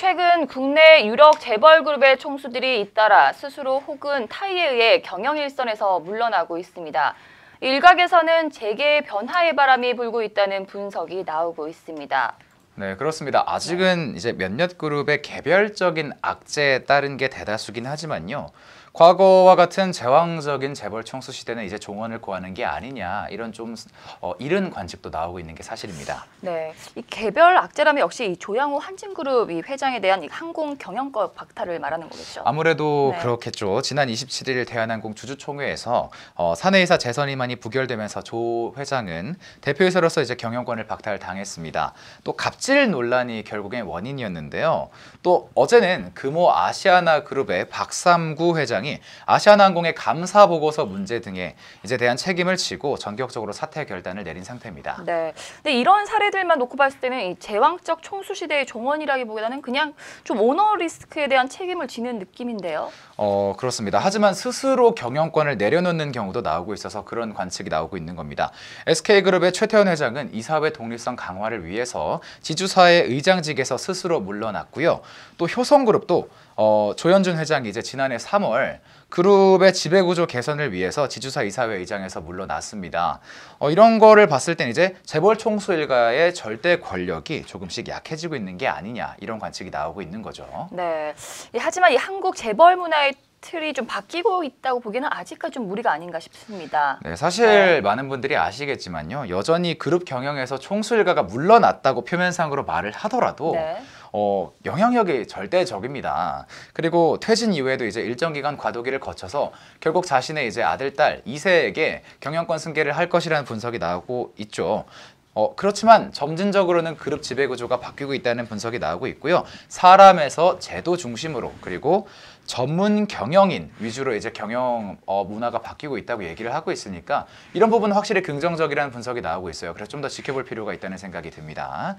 최근 국내 유력 재벌 그룹의 총수들이 잇따라 스스로 혹은 타의에 의해 경영 일선에서 물러나고 있습니다. 일각에서는 재계의 변화의 바람이 불고 있다는 분석이 나오고 있습니다. 네, 그렇습니다. 아직은 이제 몇몇 그룹의 개별적인 악재에 따른 게 대다수긴 하지만요. 과거와 같은 제왕적인 재벌 총수 시대는 이제 종언을 구하는 게 아니냐 이런 좀 어, 이른 관측도 나오고 있는 게 사실입니다. 네, 이 개별 악재라면 역시 이 조양호 한진그룹 이 회장에 대한 이 항공 경영권 박탈을 말하는 거겠죠. 아무래도 네. 그렇겠죠. 지난 27일 대한항공 주주총회에서 어, 사내이사 재선임안이 부결되면서 조 회장은 대표이사로서 이제 경영권을 박탈당했습니다. 또 갑질 논란이 결국엔 원인이었는데요. 또 어제는 금호 아시아나 그룹의 박삼구 회장 이 아시아나항공의 감사 보고서 문제 등에 이제 대한 책임을 지고 전격적으로 사퇴 결단을 내린 상태입니다. 네. 근데 이런 사례들만 놓고 봤을 때는 이 제왕적 총수 시대의 종언이라기보다는 그냥 좀 오너 리스크에 대한 책임을 지는 느낌인데요. 어, 그렇습니다. 하지만 스스로 경영권을 내려놓는 경우도 나오고 있어서 그런 관측이 나오고 있는 겁니다. SK그룹의 최태원 회장은 이사회 독립성 강화를 위해서 지주사의 의장직에서 스스로 물러났고요. 또 효성그룹도 어, 조현준 회장이 이제 지난해 3월 그룹의 지배구조 개선을 위해서 지주사 이사회 의장에서 물러났습니다. 어, 이런 거를 봤을 땐 이제 재벌 총수 일가의 절대 권력이 조금씩 약해지고 있는 게 아니냐 이런 관측이 나오고 있는 거죠. 네. 이- 하지만 이 한국 재벌 문화의 틀이 좀 바뀌고 있다고 보기에는 아직까지 좀 무리가 아닌가 싶습니다. 네, 사실 많은 분들이 아시겠지만요. 여전히 그룹 경영에서 총수 일가가 물러났다고 표면상으로 말을 하더라도 네. 어, 영향력이 절대적입니다. 그리고 퇴진 이후에도 이제 일정 기간 과도기를 거쳐서 결국 자신의 이제 아들, 딸 2세에게 경영권 승계를 할 것이라는 분석이 나오고 있죠. 어, 그렇지만 점진적으로는 그룹 지배 구조가 바뀌고 있다는 분석이 나오고 있고요. 사람에서 제도 중심으로 그리고 전문 경영인 위주로 이제 경영 어, 문화가 바뀌고 있다고 얘기를 하고 있으니까 이런 부분은 확실히 긍정적이라는 분석이 나오고 있어요. 그래서 좀 더 지켜볼 필요가 있다는 생각이 듭니다.